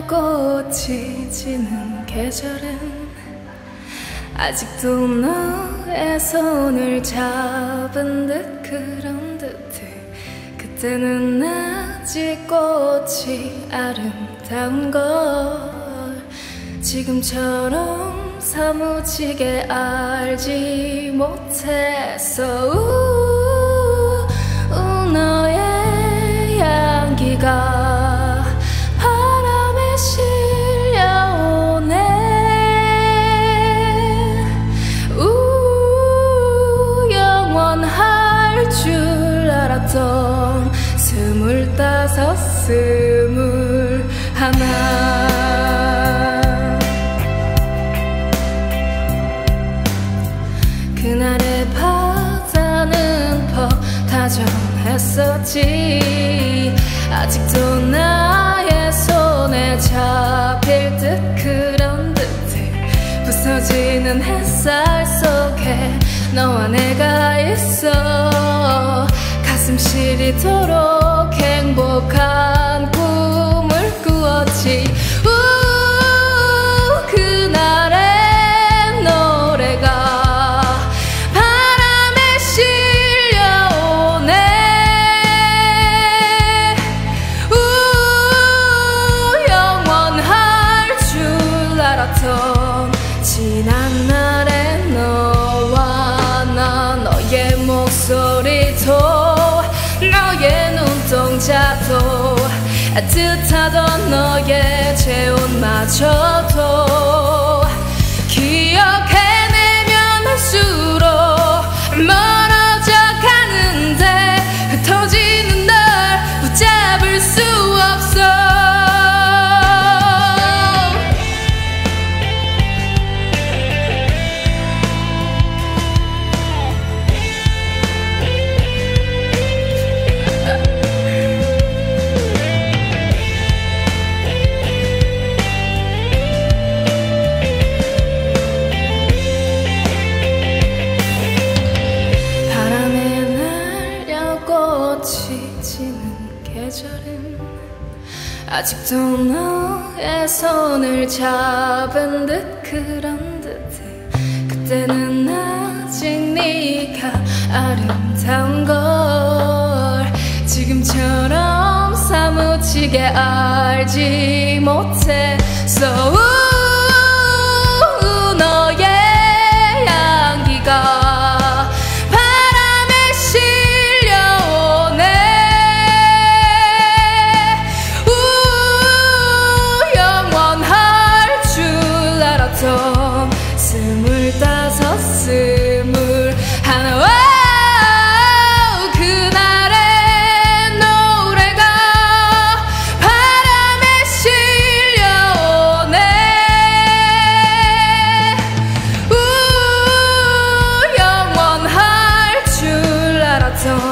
꽃이 지는 계절은 아직도 너의 손을 잡은 듯 그런 듯해. 그때는 아직 꽃이 아름다운 걸 지금처럼 사무치게 알지 못했어. 우, 우, 너 스물다섯 스물 하나. 그날의 바다는 퍽 다정했었지. 아직도 나의 손에 잡힐 듯 그런 듯해 부서지는 햇살 속에 너와 내가 있어. 가슴 시리도록 memboka 따뜻하던 너의 체온마저도 아직도 너의 손을 잡은 듯 그런 듯해. 그때는 아직 네가 아름다운 걸 지금처럼 사무치게 알지 못했어 스물다섯 스물. 하나와 그날의 노래가 바람에 실려오네. 영원할 줄 알았던